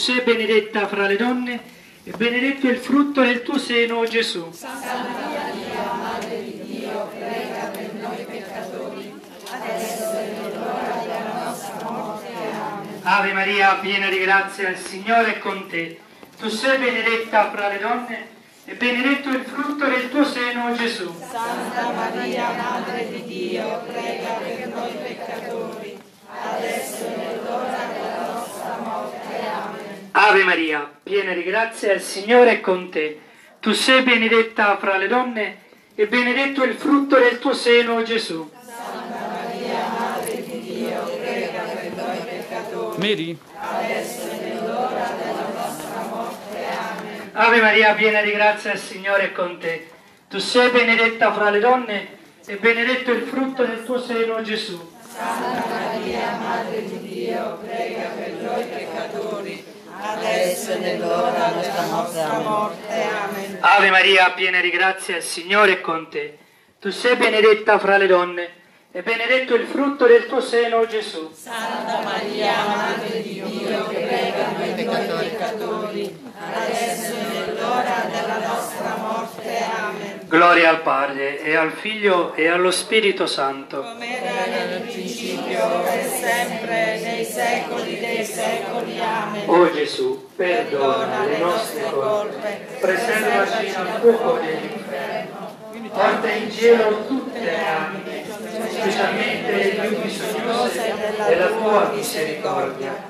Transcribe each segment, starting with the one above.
sei benedetta fra le donne e benedetto il frutto del tuo seno, Gesù. Santa Maria, Madre di Dio, prega per noi peccatori, adesso è l'ora della nostra morte. Amen. Ave Maria, piena di grazia, il Signore è con te. Tu sei benedetta fra le donne e benedetto il frutto del tuo seno, Gesù. Santa Maria, Madre di Dio, prega per noi peccatori, adesso è l'ora della nostra morte. Amen. Ave Maria, piena di grazia, il Signore è con te. Tu sei benedetta fra le donne e benedetto è il frutto del tuo seno, Gesù. Santa Maria, Madre di Dio, prega per noi peccatori, Mary? adesso è l'ora della nostra morte. Amen. Ave Maria, piena di grazia, il Signore è con te. Tu sei benedetta fra le donne e benedetto è il frutto del tuo seno, Gesù. Santa Maria, Madre di Dio, prega per noi peccatori, adesso è nell'ora della nostra morte. Amen. Ave Maria, piena di grazia, il Signore è con te. Tu sei benedetta fra le donne e benedetto il frutto del tuo seno, Gesù. Santa Maria, Madre di Dio, prega per noi peccatori, adesso è nell'ora della nostra morte. Amen. Gloria al Padre e al Figlio e allo Spirito Santo. Come era nel principio, e sempre, nei secoli dei secoli. Amen. O Gesù, perdona le nostre colpe, preservaci dal fuoco dell'inferno, porta in cielo tutte le anime, specialmente le più bisognose della tua misericordia.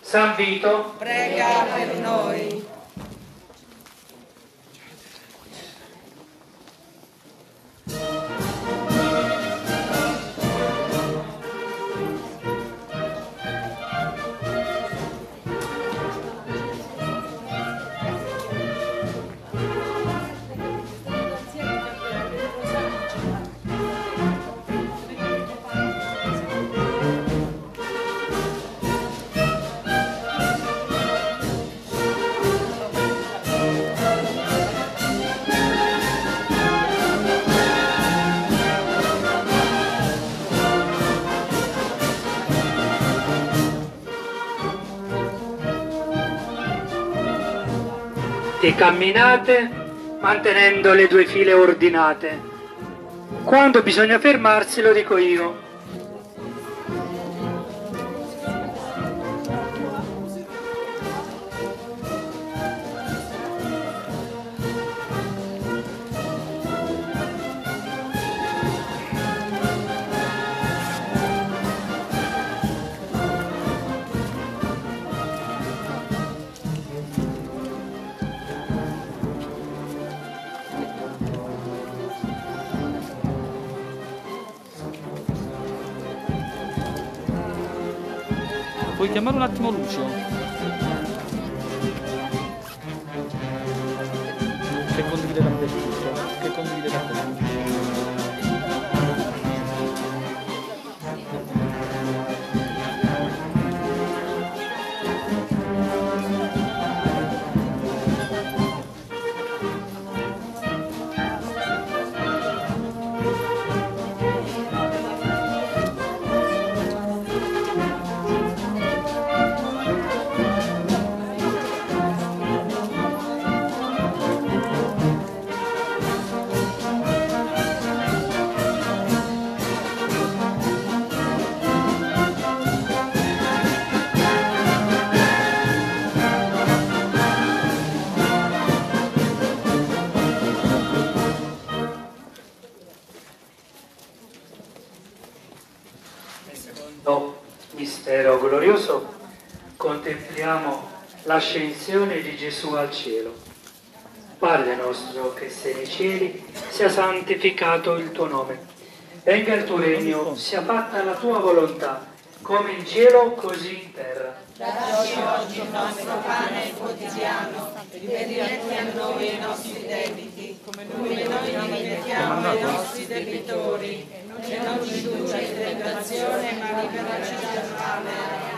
San Vito, Prega per noi. E camminate mantenendo le due file ordinate. Quando bisogna fermarsi lo dico io. Un attimo Lucio? L'ascensione di Gesù al cielo. Padre nostro che sei nei cieli, sia santificato il tuo nome. Venga il tuo regno, sia fatta la tua volontà, come in cielo così in terra. Dacci oggi il nostro pane quotidiano rimetti a noi i nostri debiti, come noi rimettiamo ai nostri debitori, e non ci induca in tentazione, ma liberaci dal male.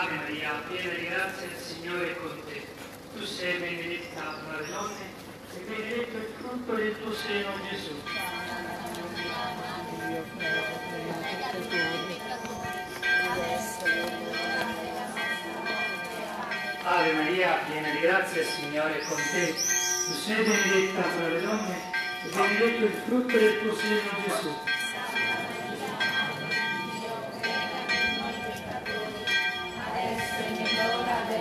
Ave Maria, piena di grazia, il Signore è con te. Tu sei benedetta fra le donne e benedetto il frutto del tuo seno, Gesù. Ave Maria, piena di grazia, il Signore è con te. Tu sei benedetta fra le donne e benedetto il frutto del tuo seno, Gesù.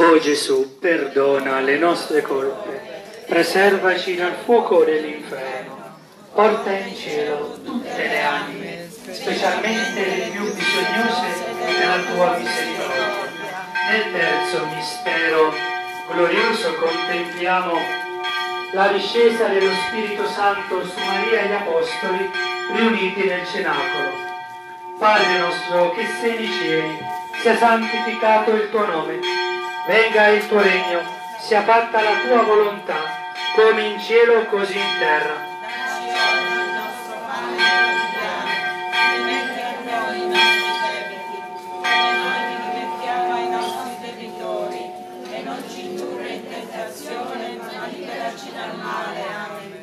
O Gesù, perdona le nostre colpe, preservaci dal fuoco dell'inferno, porta in cielo tutte le anime, specialmente le più bisognose della tua misericordia. Nel terzo mistero glorioso contempliamo la discesa dello Spirito Santo su Maria e gli Apostoli riuniti nel cenacolo. Padre nostro che sei nei cieli, sia santificato il tuo nome, venga il tuo regno, sia fatta la tua volontà, come in cielo così in terra.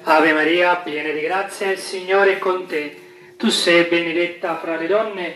Ave Maria, piena di grazia, il Signore è con te. Tu sei benedetta fra le donne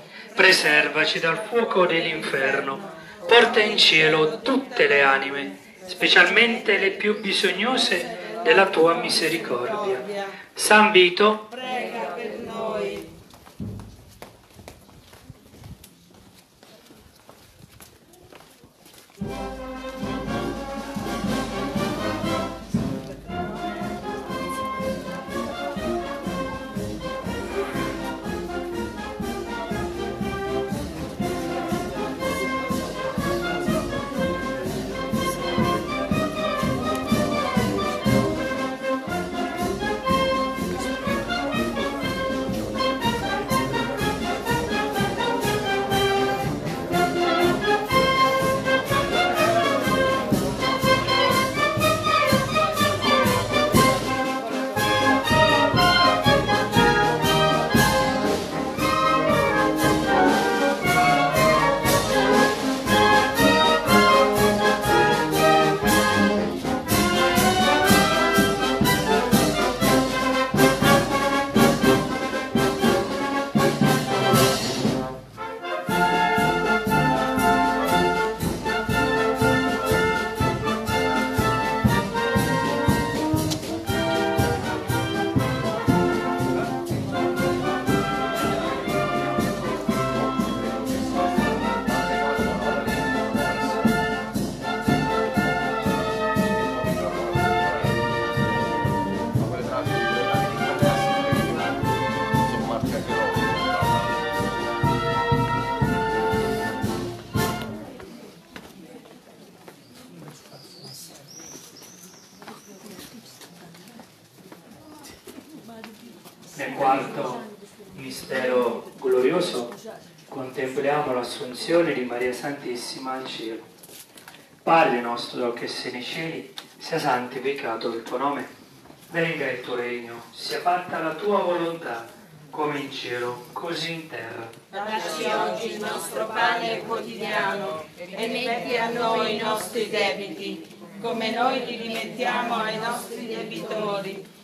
preservaci dal fuoco dell'inferno, porta in cielo tutte le anime, specialmente le più bisognose della tua misericordia. San Vito, Prega per noi. L'assunzione di Maria Santissima al cielo. Padre nostro che sei nei cieli, sia santificato il tuo nome, venga il tuo regno, sia fatta la tua volontà, come in cielo, così in terra. Dacci oggi il nostro pane quotidiano e metti a noi i nostri debiti, come noi li rimettiamo ai nostri debitori.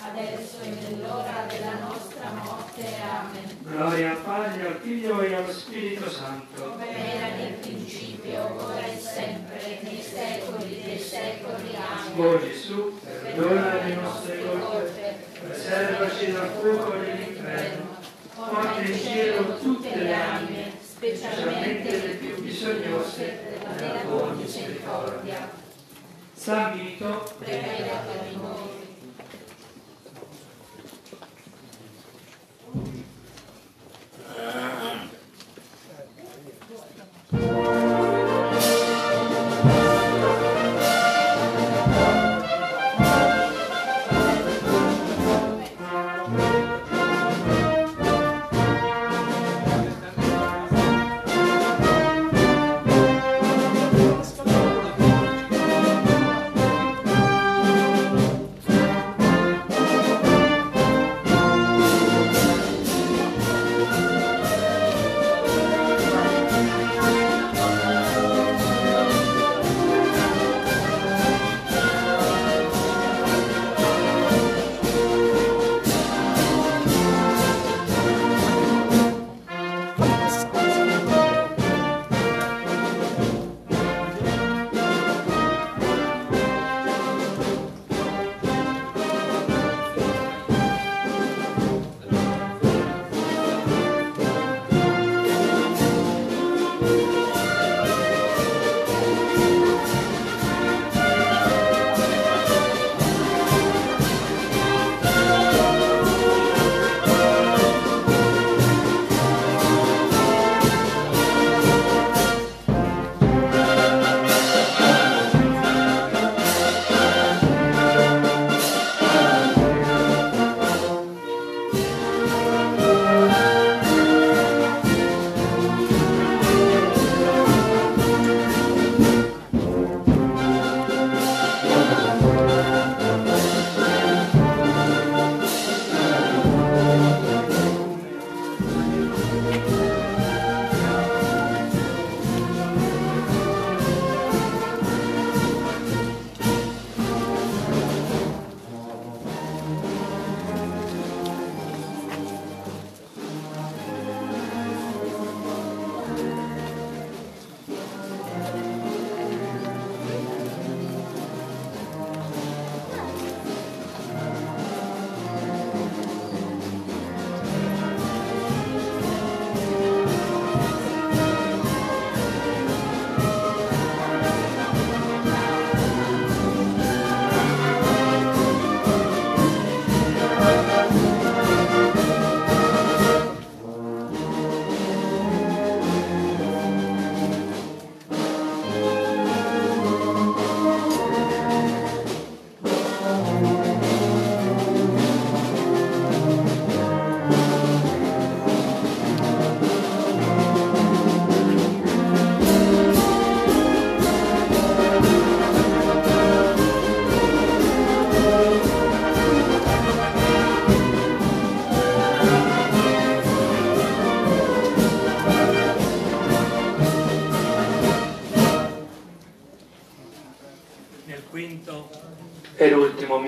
adesso e nell'ora della nostra morte. Amen. Gloria al Padre, al Figlio e allo Spirito Santo. Come era nel principio, ora e sempre, nei secoli dei secoli. Amen. O Gesù, perdona le nostre colpe, preservaci dal fuoco dell'inferno, porta in cielo tutte le anime, specialmente le più bisognose della tua misericordia. San Vito, Prega per noi. Ave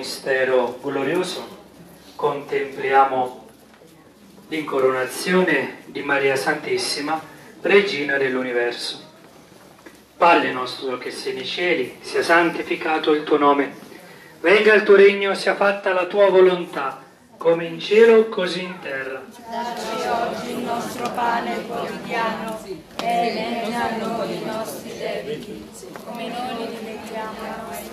mistero glorioso contempliamo l'incoronazione di Maria Santissima, Regina dell'Universo. Padre nostro che sei nei cieli, sia santificato il tuo nome, venga il tuo regno, sia fatta la tua volontà, come in cielo così in terra. Dacci oggi il nostro pane quotidiano e rimetti a noi i nostri debiti, come noi li rimettiamo a noi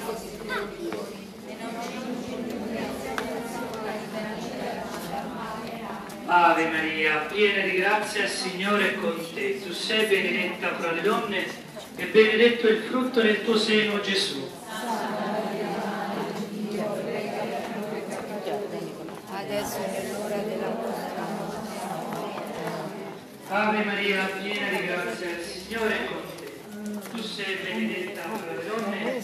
Ave Maria, piena di grazia, il Signore è con te. Tu sei benedetta fra le donne e benedetto il frutto del tuo seno, Gesù. Adesso è l'ora della nostra Ave Maria, piena di grazia, il Signore è con te. Tu sei benedetta fra le donne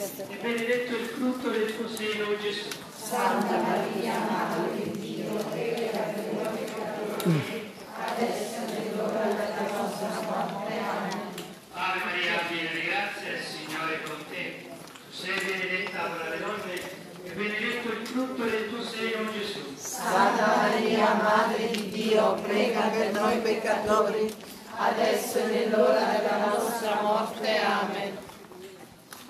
benedetto il frutto del tuo seno, Gesù. Santa Maria, Madre di Dio, prega per noi Ave Maria, piena di grazia, il Signore è con te. Tu sei benedetta fra le donne e benedetto il frutto del tuo seno, Gesù. Santa Maria, Madre di Dio, prega per noi peccatori, adesso e nell'ora della nostra morte. Amen.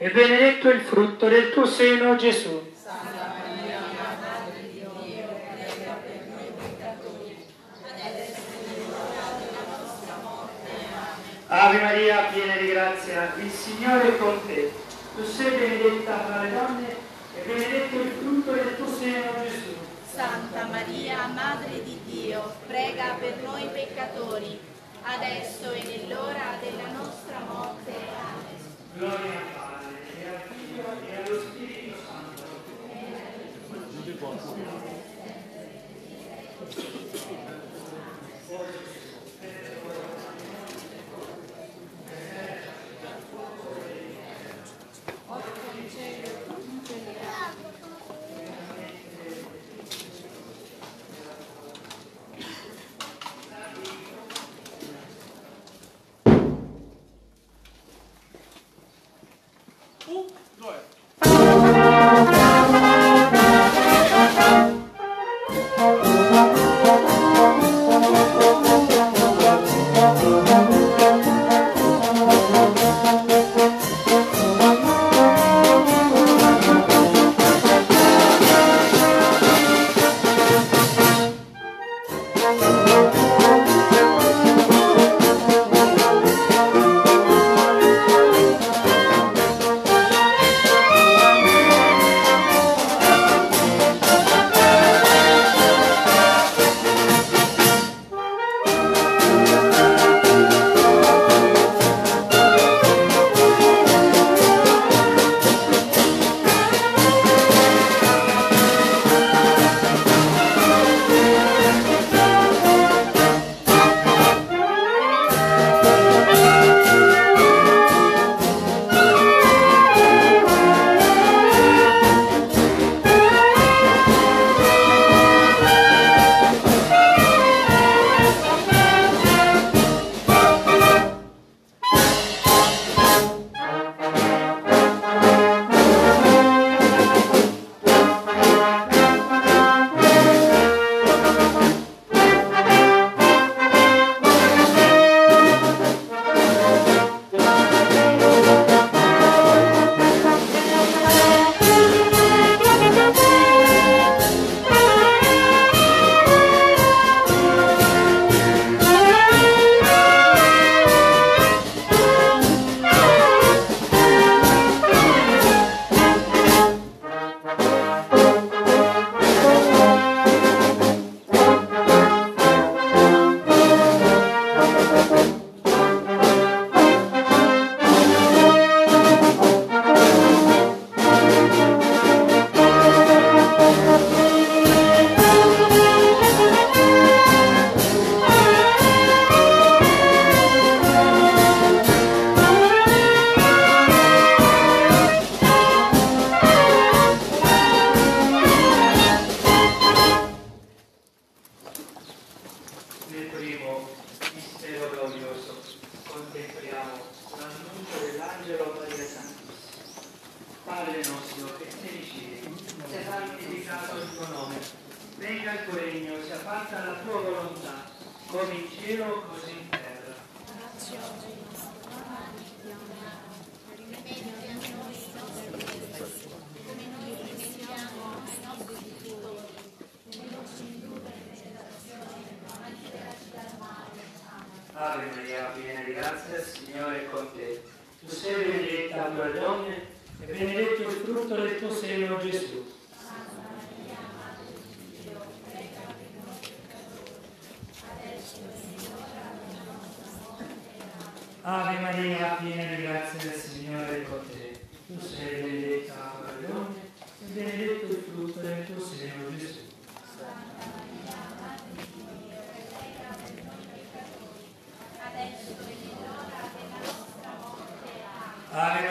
e benedetto il frutto del tuo seno, Gesù. Santa Maria, Madre di Dio, prega per noi peccatori, adesso e nell'ora della nostra morte. Amen. Ave Maria, piena di grazia, il Signore è con te. Tu sei benedetta fra le donne e benedetto il frutto del tuo seno, Gesù. Santa Maria, Madre di Dio, prega per noi peccatori, adesso e nell'ora della nostra morte. Amen. Gloria Padre, e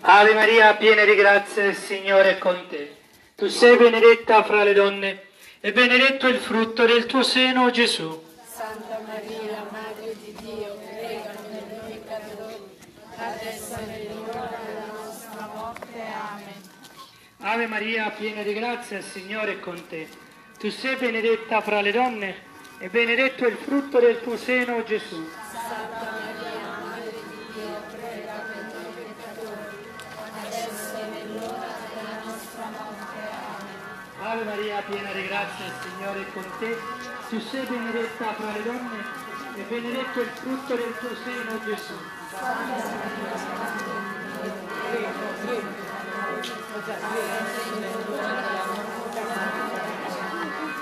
Ave Maria, piena di grazia, il Signore è con te. Tu sei benedetta fra le donne e benedetto il frutto del tuo seno, Gesù. Santa Maria, Madre di Dio, prega per noi peccatori, adesso e nell'ora della nostra morte. Amen. Ave Maria, piena di grazia, il Signore è con te. Tu sei benedetta fra le donne e benedetto il frutto del tuo seno, Gesù. Ave Maria, piena di grazia, il Signore è con te. Tu sei benedetta fra le donne e benedetto il frutto del tuo seno, Gesù.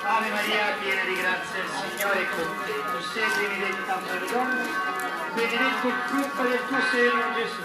Ave Maria, piena di grazia, il Signore è con te. Tu sei benedetta fra le donne e benedetto il frutto del tuo seno, Gesù.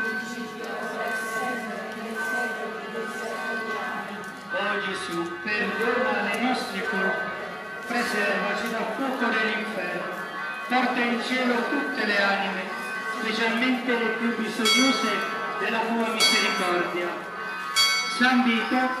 Gesù, perdona le nostre colpe, preservaci dal fuoco dell'inferno, porta in cielo tutte le anime, specialmente le più bisognose della tua misericordia. San Vito,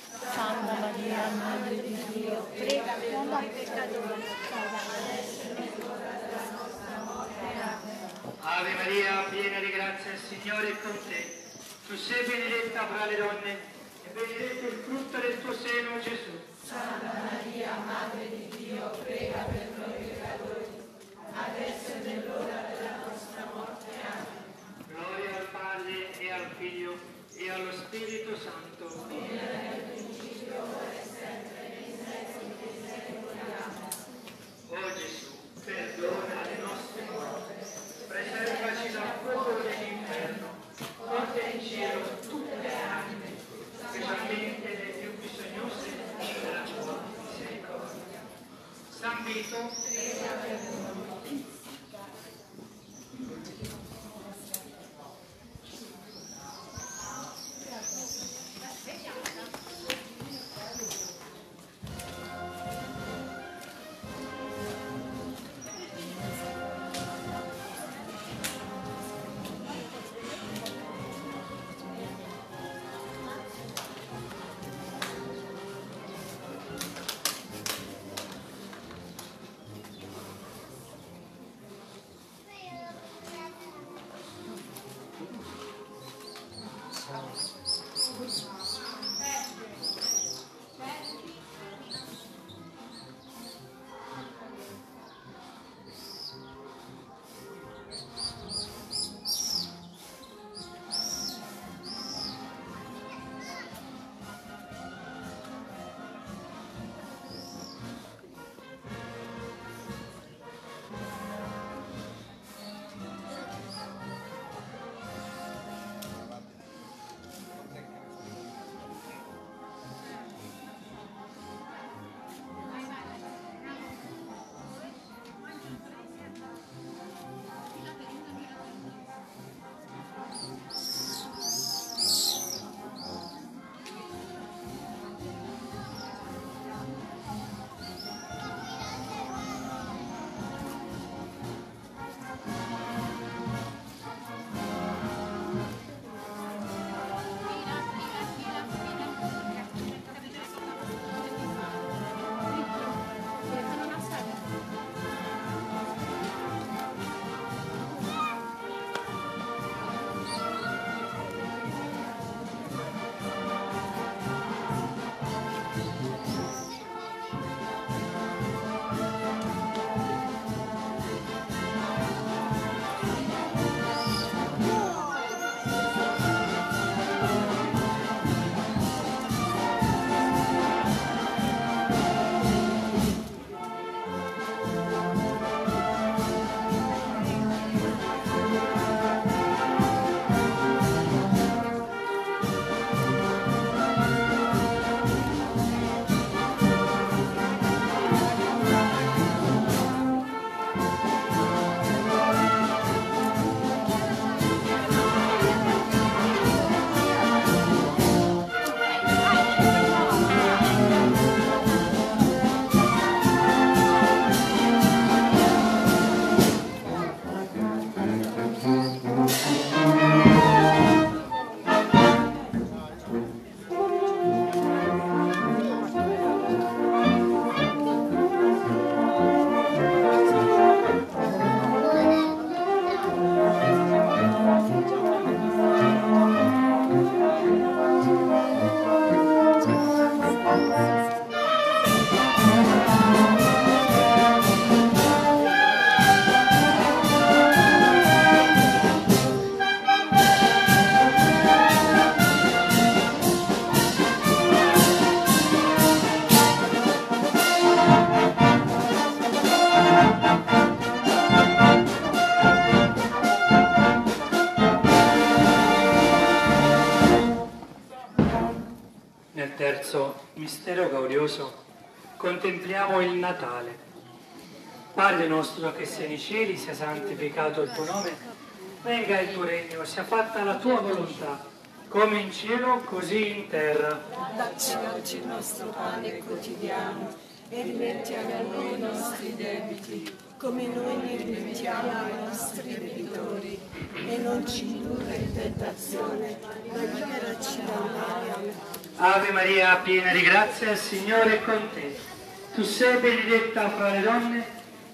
Santa Maria, Madre di Dio, prega per noi peccatori, adesso nell'ora della nostra morte. Amen. Ave Maria, piena di grazia, il Signore è con te. Tu sei benedetta fra le donne e benedetto il frutto del tuo seno, Gesù. Santa Maria, Madre di Dio, prega per noi peccatori, adesso e nell'ora della nostra morte. Amen. Gloria al Padre e al Figlio e allo Spirito Santo. O Gesù, perdona Padre nostro che sei nei cieli, sia santificato il tuo nome, venga il tuo regno, sia fatta la tua volontà, come in cielo, così in terra. Dacci oggi il nostro pane quotidiano e rimetti a noi i nostri debiti, come noi li rimettiamo ai nostri debitori, e non ci indurre in tentazione, ma liberaci dal male. Ave Maria, piena di grazia, il Signore è con te. Tu sei benedetta fra le donne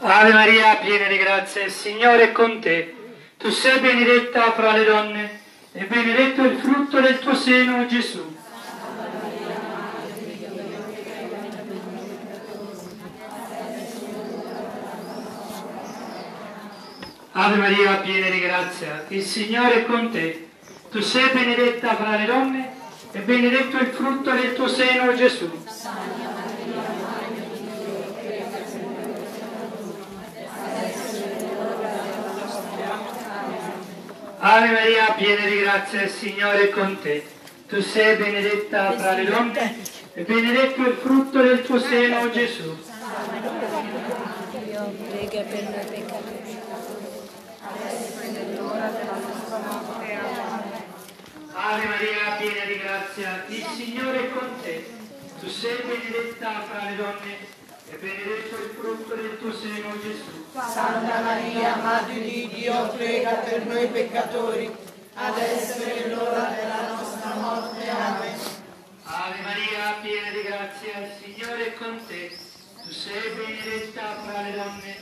Ave Maria, piena di grazia, il Signore è con te. Tu sei benedetta fra le donne e benedetto il frutto del tuo seno, Gesù. Ave Maria, piena di grazia, il Signore è con te. Tu sei benedetta fra le donne e benedetto il frutto del tuo seno, Gesù. Ave Maria, piena di grazia, il Signore è con te. Tu sei benedetta fra le donne e benedetto il frutto del tuo seno, Gesù. Prega per noi peccatori, adesso è l'ora della nostra morte. Ave Maria, piena di grazia, il Signore è con te. Tu sei benedetta fra le donne e benedetto il frutto del tuo seno, Gesù. Santa Maria, Madre di Dio, prega per noi peccatori, adesso è l'ora della nostra morte. Amen. Ave Maria, piena di grazia, il Signore è con te. Tu sei benedetta fra le donne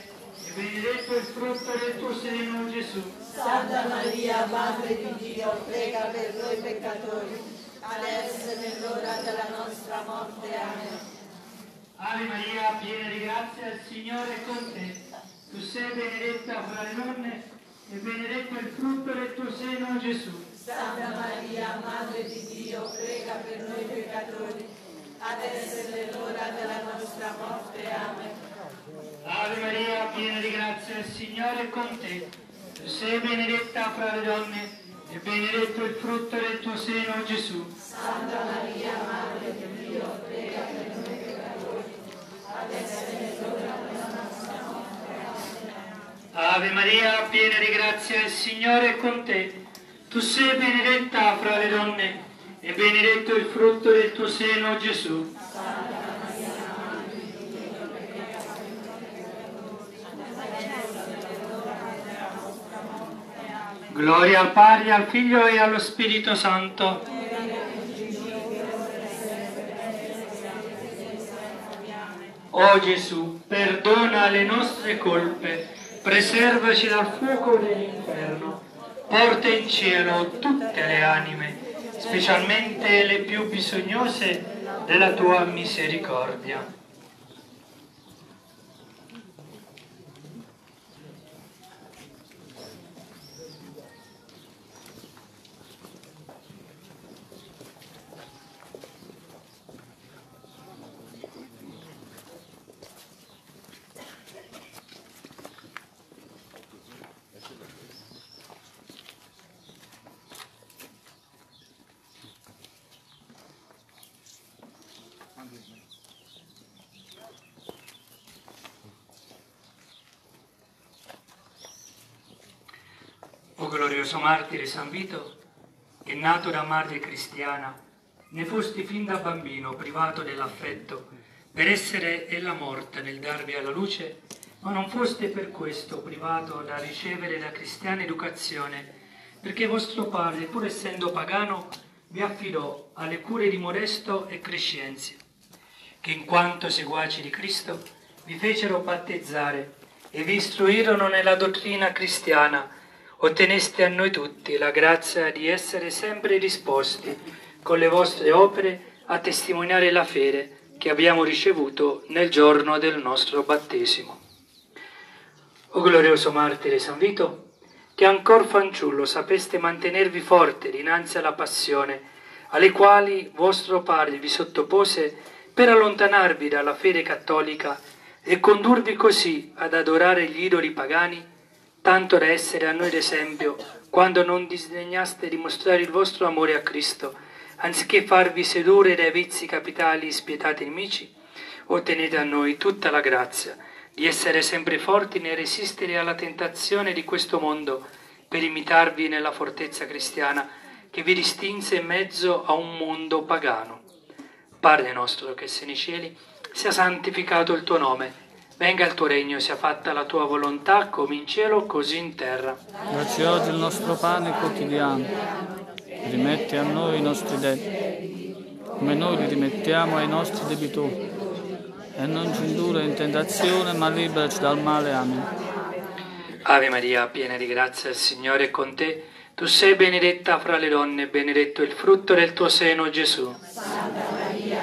e benedetto il frutto del tuo seno, Gesù. Santa Maria, Madre di Dio, prega per noi peccatori, adesso è l'ora della nostra morte. Amen. Ave Maria, piena di grazia, il Signore è con te. Tu sei benedetta fra le donne e benedetto il frutto del tuo seno, Gesù. Santa Maria, Madre di Dio, prega per noi peccatori, adesso è l'ora della nostra morte. Amen. Ave Maria, piena di grazia, il Signore è con te. Tu sei benedetta fra le donne e benedetto il frutto del tuo seno, Gesù. Santa Maria, Madre di Dio, prega per noi peccatori, adesso è l'ora della nostra morte. Amen. Ave Maria, piena di grazia, il Signore è con te. Tu sei benedetta fra le donne e benedetto il frutto del tuo seno, Gesù. Gloria al Padre, al Figlio e allo Spirito Santo. O Gesù, perdona le nostre colpe, preservaci dal fuoco dell'inferno, porta in cielo tutte le anime, specialmente le più bisognose della tua misericordia. O glorioso martire San Vito, che nato da madre cristiana, ne fosti fin da bambino privato dell'affetto per essere ella morta nel darvi alla luce, ma non foste per questo privato da ricevere la cristiana educazione, perché vostro padre, pur essendo pagano, vi affidò alle cure di Modesto e Crescenzio, che in quanto seguaci di Cristo vi fecero battezzare e vi istruirono nella dottrina cristiana, otteneste a noi tutti la grazia di essere sempre disposti con le vostre opere a testimoniare la fede che abbiamo ricevuto nel giorno del nostro battesimo. O glorioso martire San Vito, che ancor fanciullo sapeste mantenervi forte dinanzi alla passione alle quali vostro padre vi sottopose per allontanarvi dalla fede cattolica e condurvi così ad adorare gli idoli pagani, tanto da essere a noi d'esempio quando non disdegnaste di mostrare il vostro amore a Cristo, anziché farvi sedurre dai vizi capitali spietati nemici, ottenete a noi tutta la grazia di essere sempre forti nel resistere alla tentazione di questo mondo per imitarvi nella fortezza cristiana che vi distinse in mezzo a un mondo pagano. Padre nostro che sei nei cieli, sia santificato il tuo nome, venga il tuo regno, sia fatta la tua volontà come in cielo così in terra. Dacci oggi il nostro pane quotidiano, rimetti a noi i nostri debiti, come noi li rimettiamo ai nostri debitori, e non ci indurre in tentazione, ma liberaci dal male. Amen. Ave Maria, piena di grazia, il Signore è con te. Tu sei benedetta fra le donne, benedetto il frutto del tuo seno, Gesù.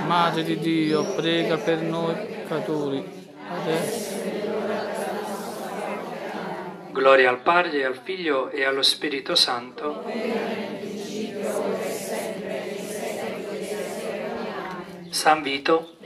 Madre di Dio, prega per noi peccatori, Gloria al Padre, al Figlio e allo Spirito Santo. San Vito.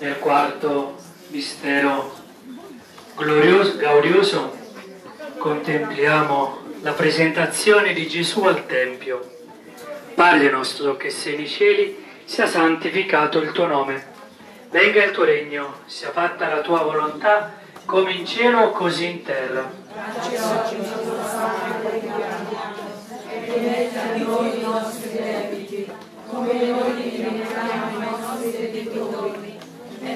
Nel quarto mistero glorioso, gaudioso contempliamo la presentazione di Gesù al Tempio. Padre nostro che sei nei cieli, sia santificato il tuo nome. Venga il tuo regno, sia fatta la tua volontà, come in cielo così in terra.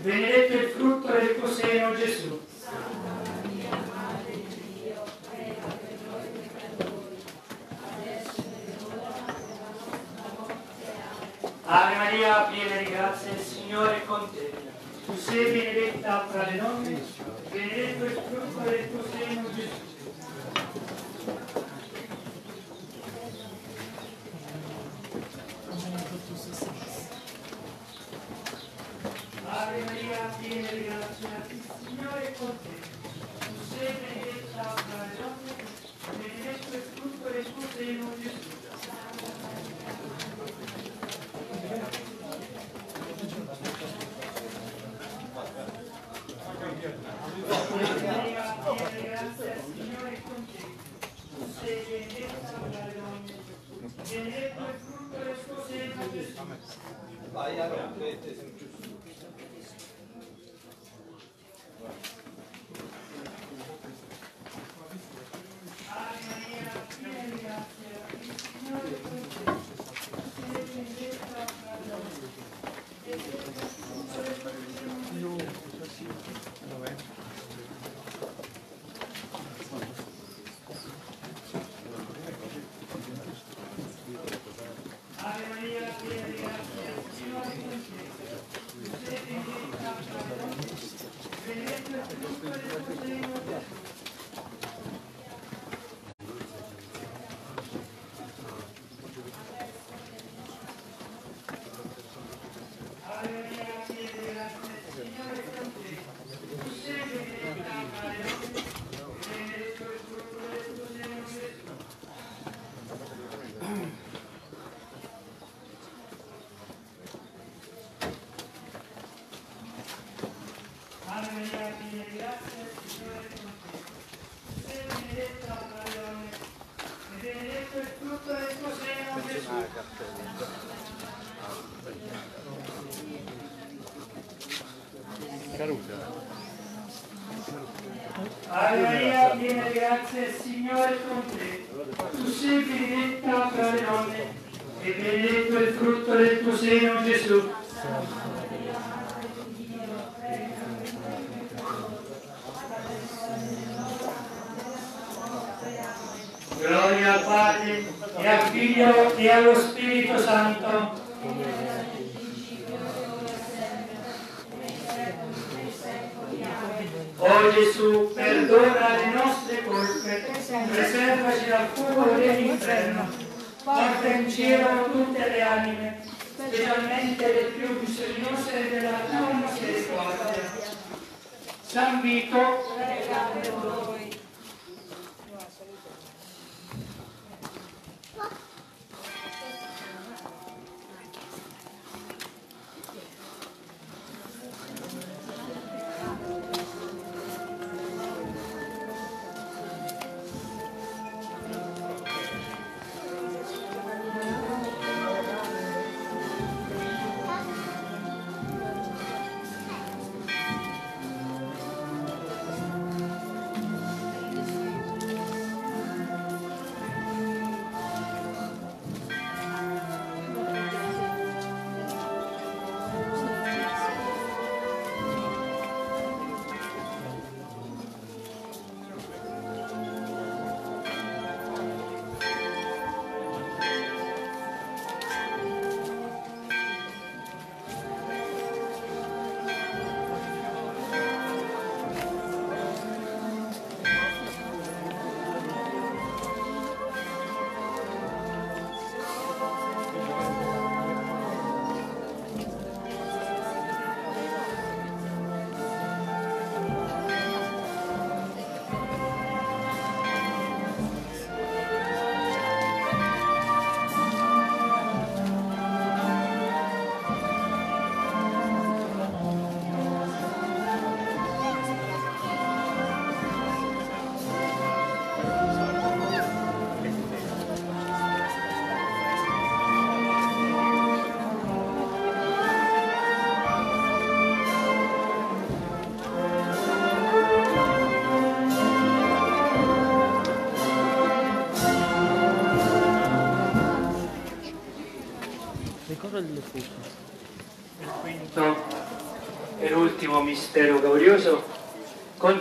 benedetto il frutto del tuo seno, Gesù. Ave Maria, piena di grazia, il Signore è con te. Tu sei benedetta fra le donne, benedetto il frutto del tuo seno, Gesù. Vaya, no, este es un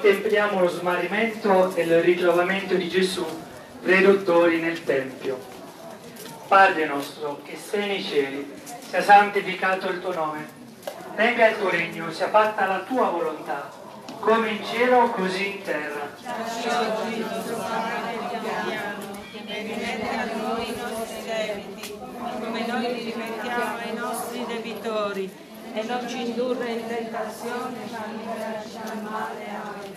contempliamo lo smarrimento e il ritrovamento di Gesù reduttori nel Tempio. Padre nostro che sei nei cieli, sia santificato il tuo nome, venga il tuo regno, sia fatta la tua volontà, come in cielo così in terra. Rimetti a noi i nostri debiti, come noi li rimettiamo ai nostri debitori, e non ci indurre in tentazione, ma liberaci dal male. Amen.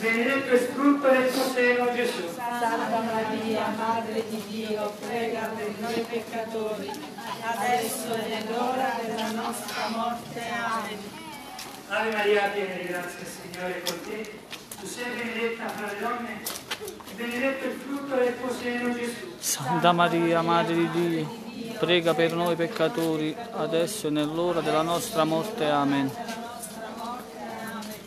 benedetto il frutto del tuo seno, Gesù. Santa Maria, Madre di Dio, prega per noi peccatori, adesso e nell'ora della nostra morte. Amen. Ave Maria, piena di grazia, Signore è con te. Tu sei benedetta fra le donne, e benedetto il frutto del tuo seno, Gesù. Santa Maria, Madre di Dio, prega per noi peccatori, adesso e nell'ora della nostra morte. Amen.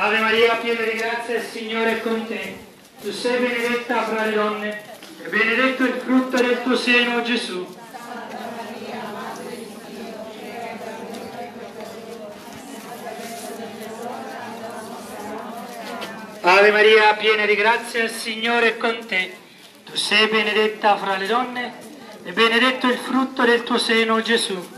Ave Maria, piena di grazia, il Signore è con te. Tu sei benedetta fra le donne, e benedetto il frutto del tuo seno, Gesù. Ave Maria, piena di grazia, il Signore è con te. Tu sei benedetta fra le donne, e benedetto il frutto del tuo seno, Gesù.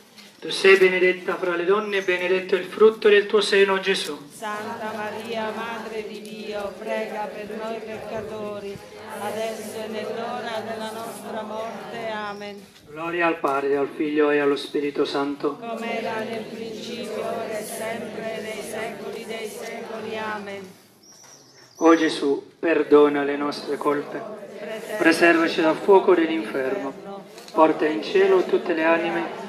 Tu sei benedetta fra le donne e benedetto il frutto del tuo seno, Gesù. Santa Maria, Madre di Dio, prega per noi peccatori, adesso e nell'ora della nostra morte. Amen. Gloria al Padre, al Figlio e allo Spirito Santo. Come era nel principio, ora e sempre, nei secoli dei secoli. Amen. O Gesù, perdona le nostre colpe, preservaci dal fuoco dell'inferno, porta in cielo tutte le anime,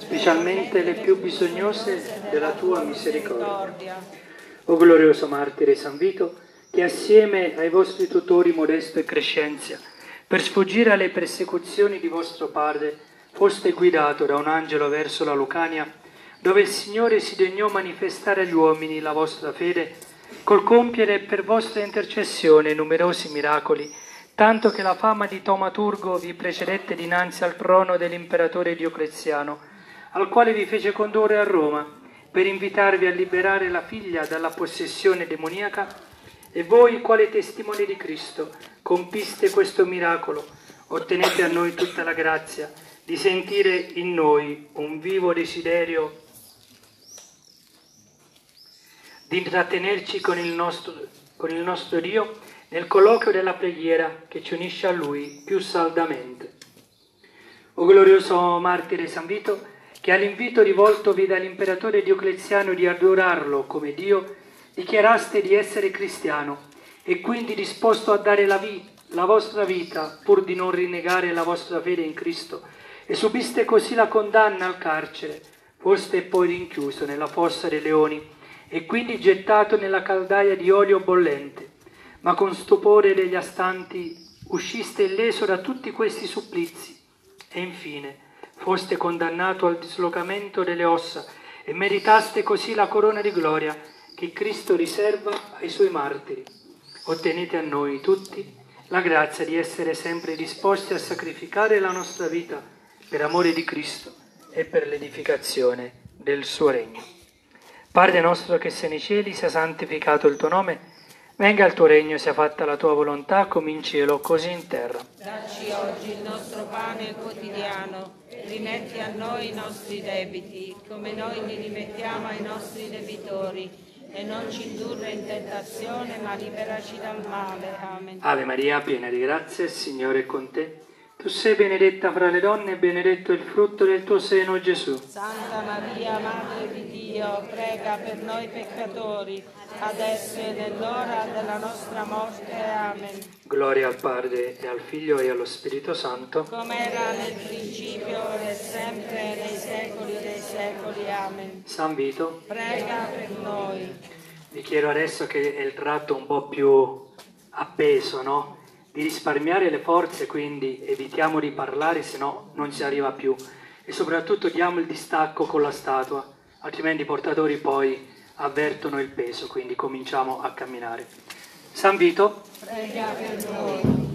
specialmente le più bisognose della tua misericordia. O glorioso martire San Vito, che assieme ai vostri tutori Modesto e Crescenzia, per sfuggire alle persecuzioni di vostro padre, foste guidato da un angelo verso la Lucania, dove il Signore si degnò manifestare agli uomini la vostra fede, col compiere per vostra intercessione numerosi miracoli, tanto che la fama di Tomaturgo vi precedette dinanzi al trono dell'imperatore Diocleziano, al quale vi fece condurre a Roma, per invitarvi a liberare la figlia dalla possessione demoniaca, e voi, quale testimoni di Cristo, compiste questo miracolo, ottenete a noi tutta la grazia di sentire in noi un vivo desiderio di intrattenerci con il nostro, con il nostro Dio nel colloquio della preghiera che ci unisce a Lui più saldamente. O glorioso martire San Vito, che all'invito rivoltovi dall'imperatore Diocleziano di adorarlo come Dio, dichiaraste di essere cristiano e quindi disposto a dare la, vi- la vostra vita pur di non rinnegare la vostra fede in Cristo e subiste così la condanna al carcere, foste poi rinchiuso nella fossa dei leoni e quindi gettato nella caldaia di olio bollente, ma con stupore degli astanti usciste illeso da tutti questi supplizi. E infine foste condannato al dislocamento delle ossa e meritaste così la corona di gloria che Cristo riserva ai suoi martiri. Ottenete a noi tutti la grazia di essere sempre disposti a sacrificare la nostra vita per amore di Cristo e per l'edificazione del suo regno. Padre nostro che sei nei cieli, sia santificato il tuo nome, venga il tuo regno, sia fatta la tua volontà come in cielo, così in terra. Dacci oggi il nostro pane quotidiano, rimetti a noi i nostri debiti, come noi li rimettiamo ai nostri debitori, e non ci indurre in tentazione, ma liberaci dal male. Amen. Ave Maria, piena di grazia, il Signore è con te. Tu sei benedetta fra le donne e benedetto il frutto del tuo seno, Gesù. Santa Maria, Madre di Dio, Dio, prega per noi peccatori, adesso e nell'ora della nostra morte. Amen. Gloria al Padre e al Figlio e allo Spirito Santo. Come era nel principio, ora e sempre, nei secoli dei secoli. Amen. San Vito, Prega per noi. vi chiedo adesso che è il tratto un po' più appeso, no? Di risparmiare le forze, quindi evitiamo di parlare, se no non si arriva più. E soprattutto diamo il distacco con la statua, altrimenti i portatori poi avvertono il peso, quindi cominciamo a camminare. San Vito, Prega per noi.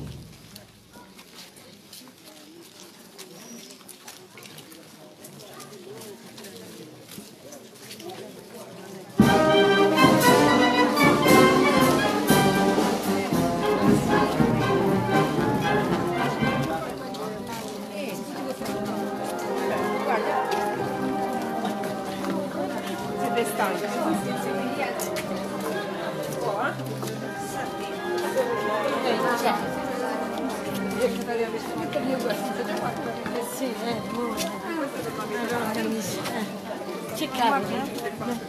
Che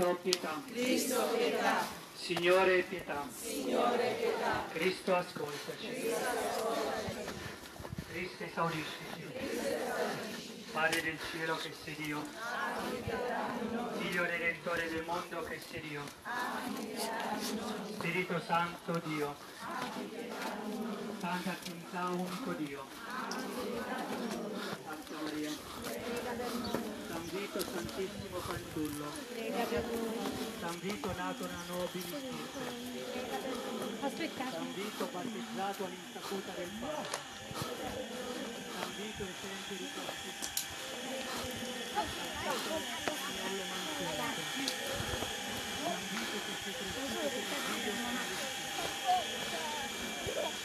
Cristo pietà, Cristo pietà, Signore pietà, Signore pietà, Cristo ascoltaci, Cristo esaudiscici, Padre del cielo che sei Dio, Figlio Redentore del mondo che sei Dio, Spirito Santo Dio, Santa Trinità unico Dio, Santa Maria, San Vito Santissimo Fanciullo, San Vito nato da nobili stirpe, Aspettate. San Vito battezzato all'insaputa del Padre, San Vito di castità, Signore mansueto, San Vito che si cresciuto per il figlio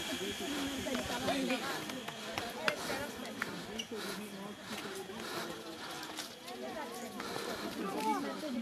San Vito Santissimo San Vito divino ospite del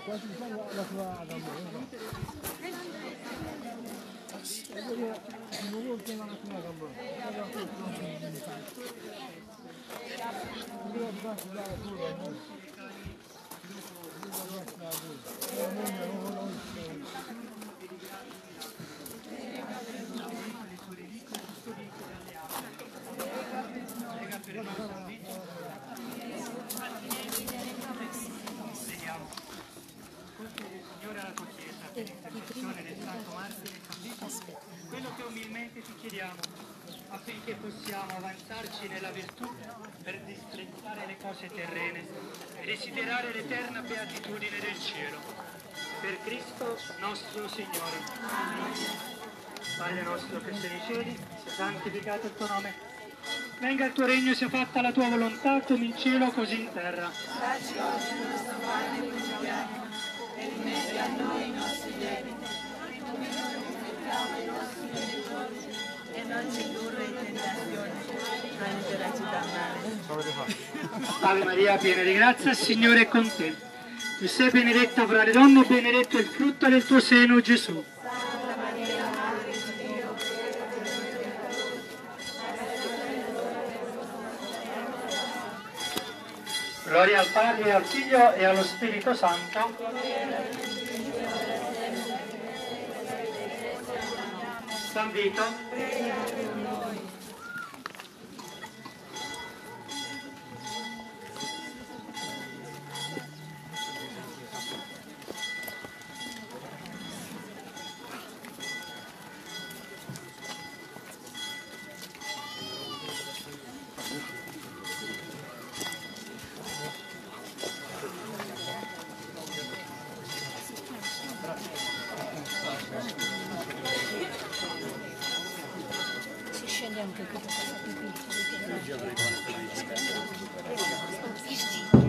Kelas ini saya adalah anggota. Quello che umilmente ti chiediamo affinché possiamo avanzarci nella virtù per disprezzare le cose terrene e desiderare l'eterna beatitudine del cielo. Per Cristo nostro Signore. Padre nostro che sei nei cieli, sia santificato il tuo nome. Venga il tuo regno, sia fatta la tua volontà, come in cielo così in terra. Dacci oggi il nostro pane quotidiano e rimetti a noi i nostri debiti, rimettiamo i nostri debitori, e non ci indurre in tentazione, ma liberaci dal male. Ave Maria, piena di grazia, il Signore è con te. Tu sei benedetta fra le donne benedetto il frutto del tuo seno, Gesù. Gloria al Padre, al Figlio e allo Spirito Santo. San Vito. Прям как это.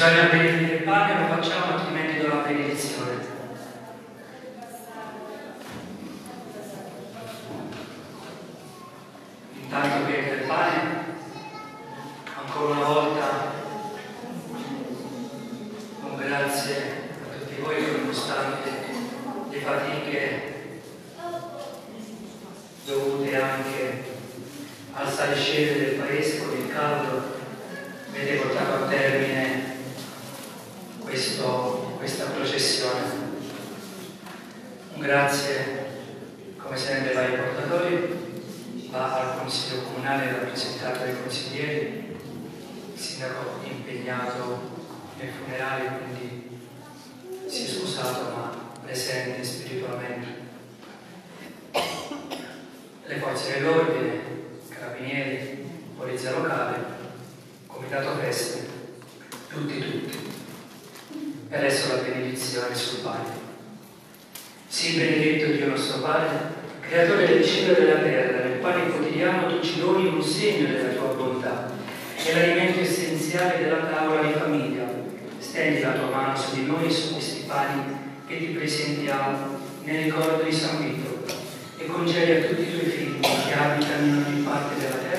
Bisogna benedire il pane lo facciamo altrimenti do la benedizione. Intanto che il pane, ancora una volta, un grazie a tutti voi che nonostante le fatiche dovute anche al sale e scendere del paese con il caldo, avete portato a termine questo- questa processione. Un grazie, come sempre, vai ai portatori, va al Consiglio Comunale rappresentato dai consiglieri, il sindaco impegnato nei funerali, quindi si è scusato ma presente spiritualmente. Le forze dell'ordine, carabinieri, polizia locale, comitato feste, tutti tutti. E adesso la benedizione sul pane. Sii benedetto Dio nostro Padre, creatore del cielo e della terra, nel pane quotidiano tu ci doni un segno della tua bontà, è l'alimento essenziale della tavola di famiglia. Stendi la tua mano su di noi e su questi pani che ti presentiamo nel ricordo di San Vito e concedi a tutti i tuoi figli che abitano in ogni parte della terra